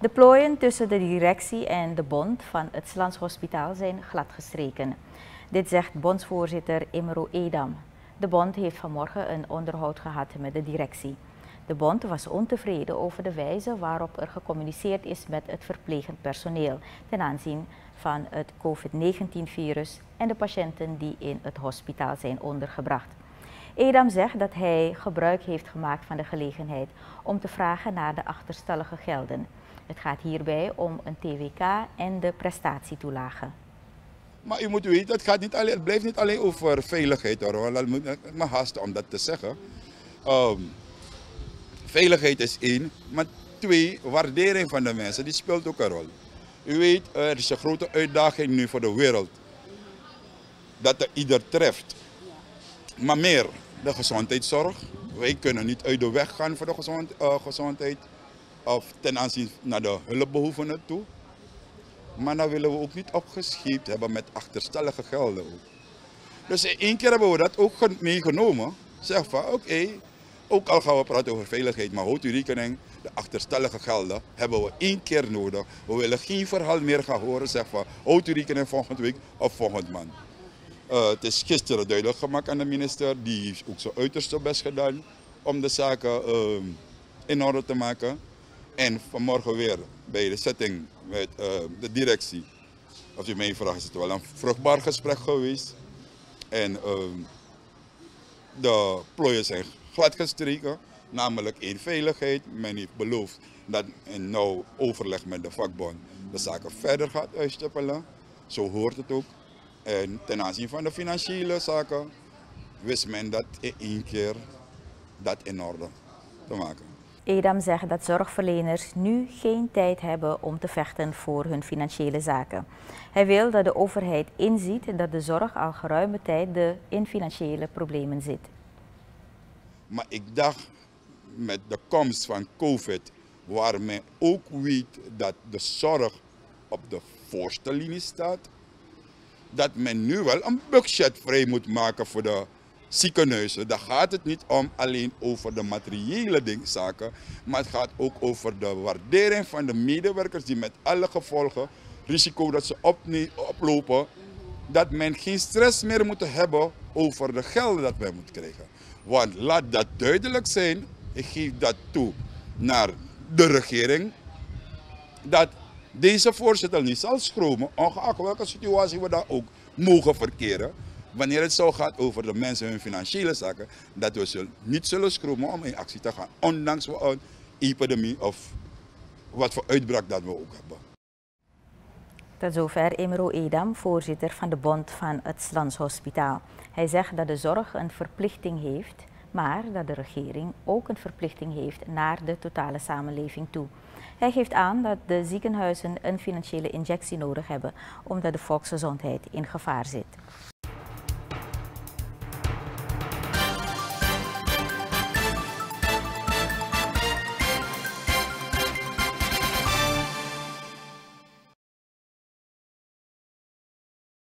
De plooien tussen de directie en de bond van het Slans Hospitaal zijn gladgestreken. Dit zegt bondsvoorzitter Imro Edam. De bond heeft vanmorgen een onderhoud gehad met de directie. De bond was ontevreden over de wijze waarop er gecommuniceerd is met het verplegend personeel ten aanzien van het COVID-19-virus en de patiënten die in het hospitaal zijn ondergebracht. Edam zegt dat hij gebruik heeft gemaakt van de gelegenheid om te vragen naar de achterstallige gelden. Het gaat hierbij om een TWK en de prestatietoelage. Maar u moet weten, het, gaat niet alleen, het blijft niet alleen over veiligheid hoor. Dat moet ik me haasten om dat te zeggen. Um, veiligheid is één, maar twee, waardering van de mensen, die speelt ook een rol. U weet, er is een grote uitdaging nu voor de wereld. Dat er ieder treft. Maar meer, de gezondheidszorg. Wij kunnen niet uit de weg gaan voor de gezond, uh, gezondheid of ten aanzien naar de hulpbehoevenden toe. Maar dan willen we ook niet opgescheept hebben met achterstallige gelden. Ook. Dus één keer hebben we dat ook meegenomen. Zeg van oké, ook al gaan we praten over veiligheid, maar houdt u rekening, de achterstallige gelden hebben we één keer nodig. We willen geen verhaal meer gaan horen, zeg van houdt u rekening volgende week of volgend maand. Uh, het is gisteren duidelijk gemaakt aan de minister, die heeft ook zijn uiterste best gedaan om de zaken uh, in orde te maken. En vanmorgen weer bij de setting met uh, de directie, als u mij vraagt, is het wel een vruchtbaar gesprek geweest. En de plooien zijn gladgestreken, namelijk in veiligheid. Men heeft beloofd dat in nauw overleg met de vakbond de zaken verder gaat uitstippelen. Zo hoort het ook. En ten aanzien van de financiële zaken wist men dat in één keer dat in orde te maken. Edam zegt dat zorgverleners nu geen tijd hebben om te vechten voor hun financiële zaken. Hij wil dat de overheid inziet dat de zorg al geruime tijd de in financiële problemen zit. Maar ik dacht met de komst van COVID, waar men ook weet dat de zorg op de voorste linie staat, dat men nu wel een budget vrij moet maken voor de ziekenhuizen. Daar gaat het niet om alleen over de materiële zaken, maar het gaat ook over de waardering van de medewerkers die met alle gevolgen, risico dat ze oplopen, dat men geen stress meer moet hebben over de gelden dat men moet krijgen. Want laat dat duidelijk zijn, ik geef dat toe naar de regering, dat deze voorzitter niet zal schromen, ongeacht welke situatie we daar ook mogen verkeren. Wanneer het zo gaat over de mensen hun financiële zaken, dat we niet zullen schromen om in actie te gaan. Ondanks een epidemie of wat voor uitbraak dat we ook hebben. Tot zover Imro Edam, voorzitter van de Bond van het Slans Hospitaal. Hij zegt dat de zorg een verplichting heeft, maar dat de regering ook een verplichting heeft naar de totale samenleving toe. Hij geeft aan dat de ziekenhuizen een financiële injectie nodig hebben omdat de volksgezondheid in gevaar zit.